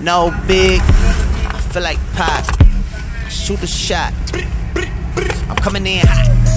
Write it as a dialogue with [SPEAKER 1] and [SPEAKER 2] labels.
[SPEAKER 1] No big, I feel like pop. Shoot a shot. I'm coming in hot.